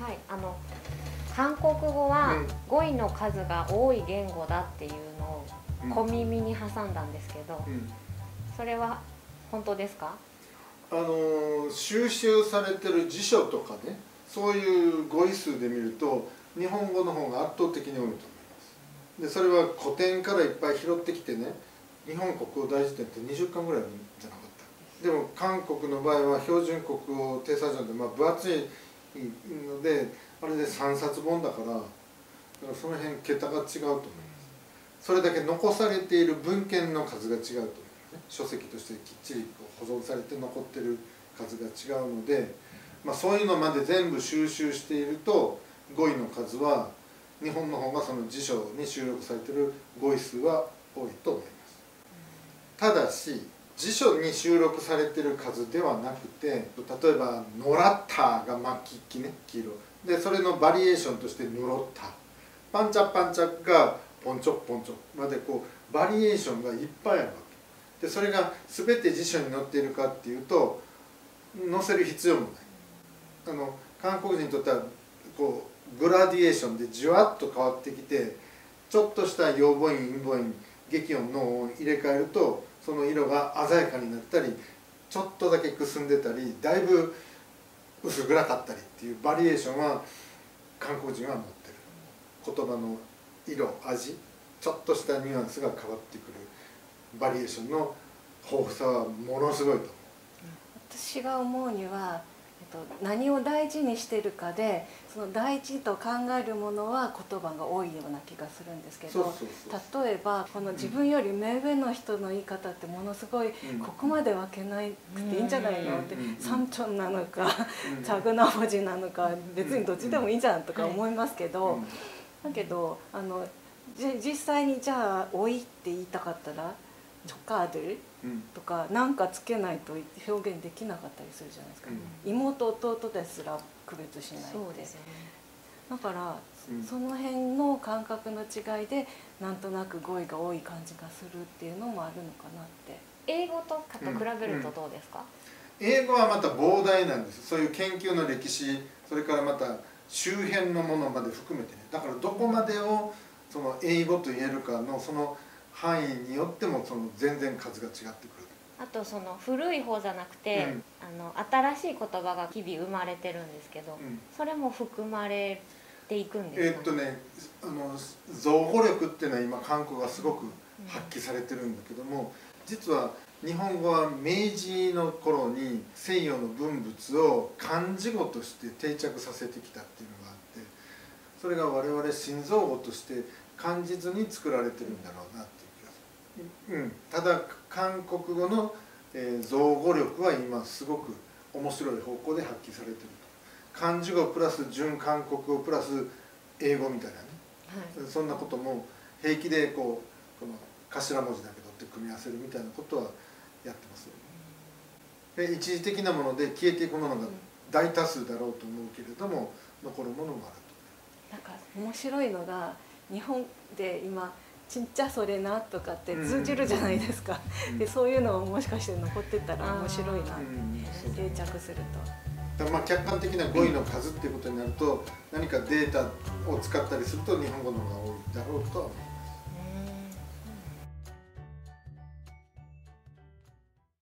はいあの韓国語は語彙の数が多い言語だっていうのを小耳に挟んだんですけど、うん。うんそれは本当ですか？あのー収集されてる辞書とかねそういう語彙数で見ると日本語の方が圧倒的に多いと思います。でそれは古典からいっぱい拾ってきてね日本国語大辞典って20巻ぐらいじゃなかった。でも韓国の場合は標準国語定査上でまあ分厚いのであれで3冊本だからだからその辺桁が違うと思います。それだけ残されている文献の数が違うと思いますね。書籍としてきっちり保存されて残ってる数が違うので、まあ、そういうのまで全部収集していると語彙の数は日本の方がその辞書に収録されてる語彙数は多いと思います。ただし辞書に収録されてる数ではなくて例えば「ノラッタ」が巻き木ね黄色。でそれのバリエーションとして「ヌロッタ」「パンチャパンチャ」が「ポンチョポンチョ」までこうバリエーションがいっぱいあるわけ。でそれが全て辞書に載っているかっていうと載せる必要もない。あの韓国人にとってはこうグラディエーションでじわっと変わってきてちょっとした陽母音陰母音激音のを入れ替えるとその色が鮮やかになったりちょっとだけくすんでたりだいぶ薄暗かったりっていうバリエーションは韓国人は持ってる。言葉の色味ちょっとしたニュアンスが変わってくる。バリエーションの豊富さはものすごいと思う。私が思うには、えっと、何を大事にしてるかでその大事と考えるものは言葉が多いような気がするんですけど例えばこの自分より目上の人の言い方ってものすごい、うん。ここまで分けなくていいんじゃないのって三チョンなのかうんチャグナ文字なのか別にどっちでもいいじゃんとか思いますけど、うん。だけどあのじ実際にじゃあ「老い」って言いたかったら「チョカードル」うん。とか何かつけないと表現できなかったりするじゃないですか、うん。妹弟ですら区別しないそうですよね。だから、うん。その辺の感覚の違いでなんとなく語彙が多い感じがするっていうのもあるのかなって。英語とかと比べるとどうですか、英語はまた膨大なんです。そういう研究の歴史それからまた周辺のものまで含めてね。だからどこまでをその英語と言えるかのその範囲によってもその全然数が違ってくるあとその古い方じゃなくて、うん。あの新しい言葉が日々生まれてるんですけど、うん。それも含まれていくんえですか、ーっとねあの造語力っていうのは今韓国がすごく発揮されてるんだけども実は日本語は明治の頃に西洋の文物を漢字語として定着させてきたっていうのがあってそれが我々心臓語として感じずに作られてるんだろうなっていうん、ただ韓国語の、えー造語力は今すごく面白い方向で発揮されてると。漢字語プラス純韓国語プラス英語みたいなね。はい。そんなことも平気でこうこの頭文字だけ取って組み合わせるみたいなことはやってますよね。で一時的なもので消えていくものが大多数だろうと思うけれども残るものもあるなんか面白いのが日本で今「ちんちゃそれな」とかって通じるじゃないですか、うん。でそういうのももしかして残ってたら面白いな。と。うんそう定着するだからまあ客観的な語彙の数っていうことになると何かデータを使ったりすると日本語の方が多いだろうとは思う。